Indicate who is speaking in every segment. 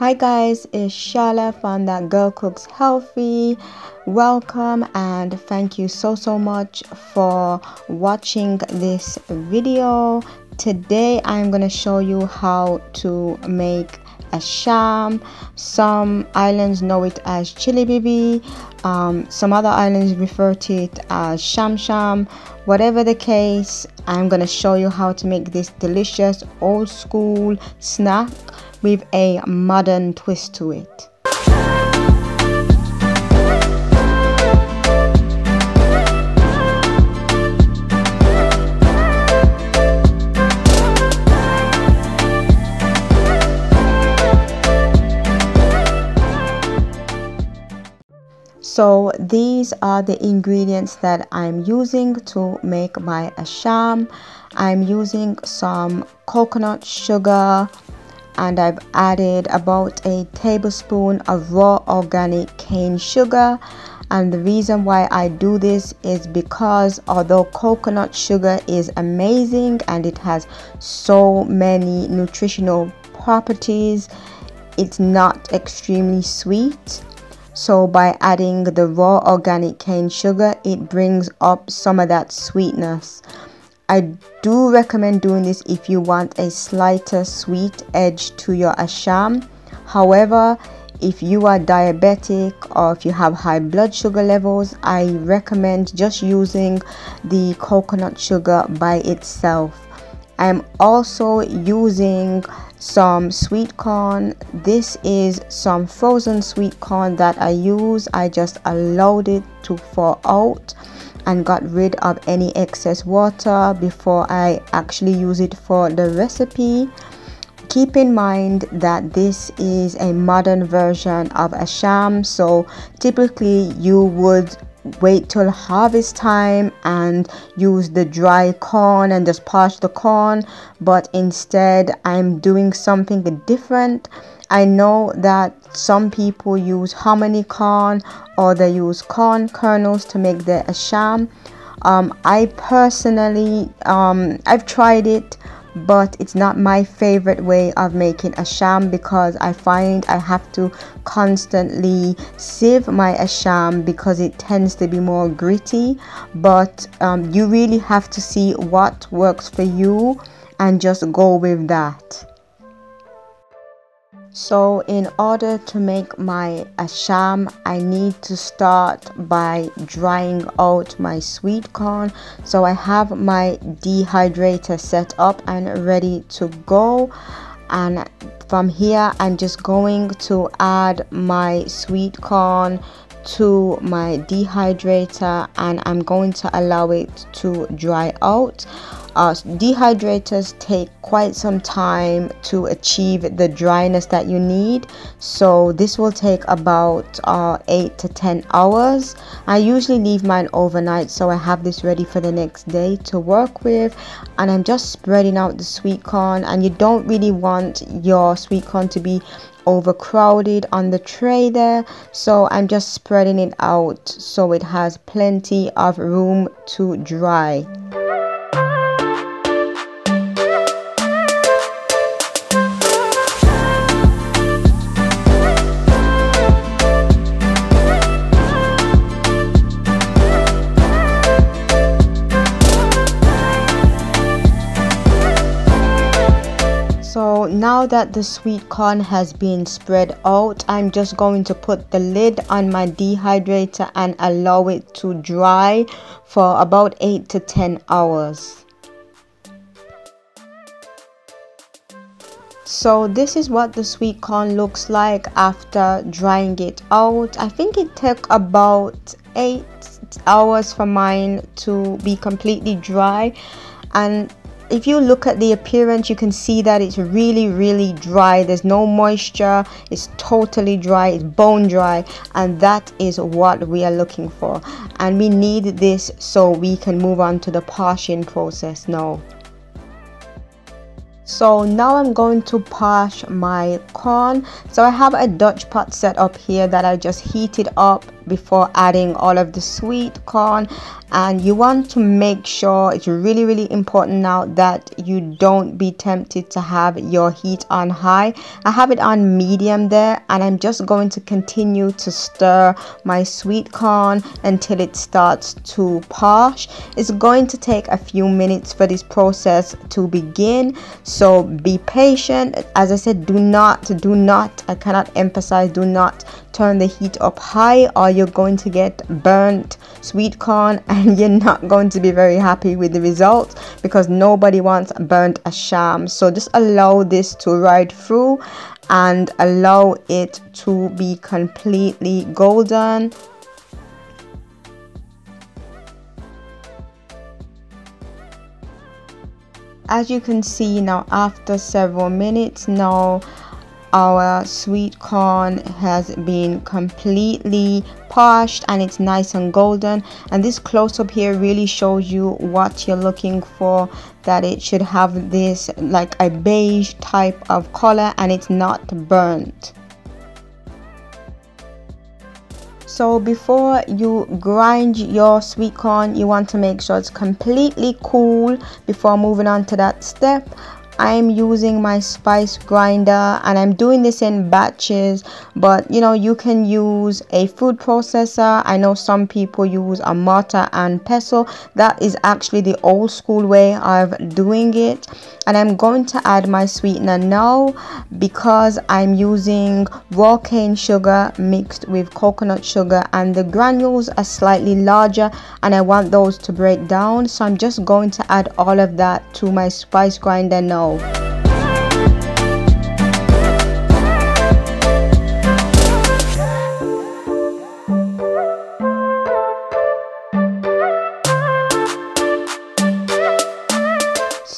Speaker 1: Hi guys, it's Charla from That Girl Cooks Healthy. Welcome and thank you so so much for watching this video. Today I'm going to show you how to make asham. Some islands know it as chilibibi. Um, some other islands refer to it as chanm chanm. Whatever the case, I'm going to show you how to make this delicious old school snack with a modern twist to it. So these are the ingredients that I'm using to make my asham. I'm using some coconut sugar, and I've added about a tablespoon of raw organic cane sugar. And the reason why I do this is because although coconut sugar is amazing and it has so many nutritional properties it's not extremely sweet. So by adding the raw organic cane sugar it brings up some of that sweetness I do recommend doing this if you want a slighter sweet edge to your asham. However, if you are diabetic or if you have high blood sugar levels, I recommend just using the coconut sugar by itself. I'm also using some sweet corn. This is some frozen sweet corn that I use. I just allowed it to fall out and got rid of any excess water before I actually use it for the recipe. Keep in mind that this is a modern version of asham, so typically you would wait till harvest time and use the dry corn and just parch the corn but instead I'm doing something different I know that some people use hominy corn or they use corn kernels to make their asham. Um, I personally, um, I've tried it, but it's not my favorite way of making asham because I find I have to constantly sieve my asham because it tends to be more gritty. But um, you really have to see what works for you and just go with that. So in order to make my asham, I need to start by drying out my sweet corn. So I have my dehydrator set up and ready to go. And from here, I'm just going to add my sweet corn to my dehydrator and I'm going to allow it to dry out uh, dehydrators take quite some time to achieve the dryness that you need. So this will take about uh, 8 to 10 hours. I usually leave mine overnight so I have this ready for the next day to work with. And I'm just spreading out the sweet corn. And you don't really want your sweet corn to be overcrowded on the tray there. So I'm just spreading it out so it has plenty of room to dry now that the sweet corn has been spread out i'm just going to put the lid on my dehydrator and allow it to dry for about 8 to 10 hours. So this is what the sweet corn looks like after drying it out. I think it took about 8 hours for mine to be completely dry. And if you look at the appearance you can see that it's really really dry. There's no moisture. It's totally dry. It's bone dry. And that is what we are looking for. And we need this so we can move on to the parching process now. So now I'm going to parch my corn. So I have a Dutch pot set up here that I just heated up before adding all of the sweet corn. And you want to make sure it's really really important now that you don't be tempted to have your heat on high. I have it on medium there and i'm just going to continue to stir my sweet corn until it starts to parch. It's going to take a few minutes for this process to begin so be patient. As i said do not do not i cannot emphasize do not turn the heat up high or you're going to get burnt sweet corn and you're not going to be very happy with the results because nobody wants burnt asham so just allow this to ride through and allow it to be completely golden. As you can see now after several minutes now our sweet corn has been completely polished and it's nice and golden. And this close-up here really shows you what you're looking for that it should have this like a beige type of color and it's not burnt. So before you grind your sweet corn you want to make sure it's completely cool before moving on to that step I'm using my spice grinder and I'm doing this in batches but you know you can use a food processor. I know some people use a mortar and pestle. That is actually the old school way of doing it. And I'm going to add my sweetener now because I'm using raw cane sugar mixed with coconut sugar and the granules are slightly larger and I want those to break down. So I'm just going to add all of that to my spice grinder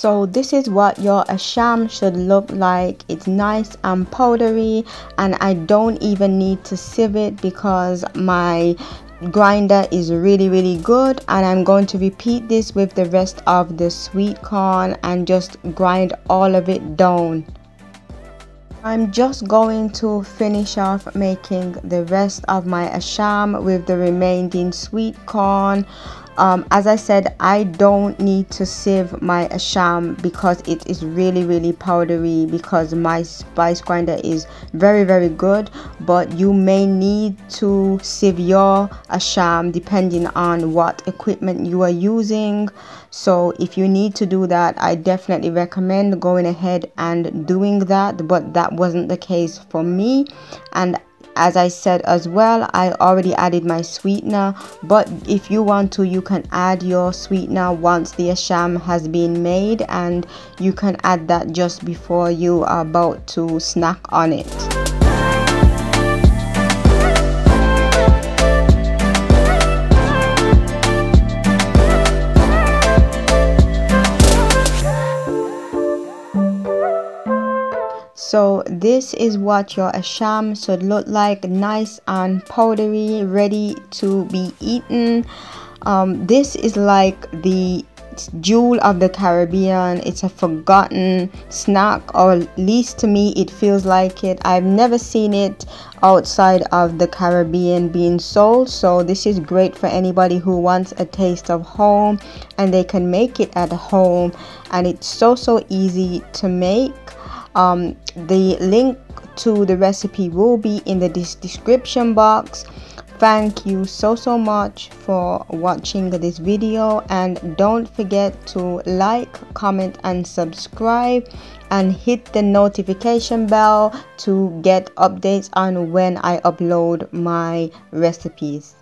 Speaker 1: so this is what your asham should look like. It's nice and powdery and I don't even need to sieve it because my grinder is really really good and I'm going to repeat this with the rest of the sweet corn and just grind all of it down. I'm just going to finish off making the rest of my asham with the remaining sweet corn um, as I said I don't need to sieve my asham because it is really really powdery because my spice grinder is very very good. But you may need to sieve your asham depending on what equipment you are using. So if you need to do that I definitely recommend going ahead and doing that. But that wasn't the case for me. And as I said as well I already added my sweetener but if you want to you can add your sweetener once the asham has been made and you can add that just before you are about to snack on it so this is what your asham should look like nice and powdery ready to be eaten um, this is like the jewel of the Caribbean. It's a forgotten snack, or at least to me, it feels like it. I've never seen it outside of the Caribbean being sold, so this is great for anybody who wants a taste of home and they can make it at home. And it's so so easy to make um, the link to the recipe will be in the description box. Thank you so so much for watching this video and don't forget to like comment and subscribe and hit the notification bell to get updates on when I upload my recipes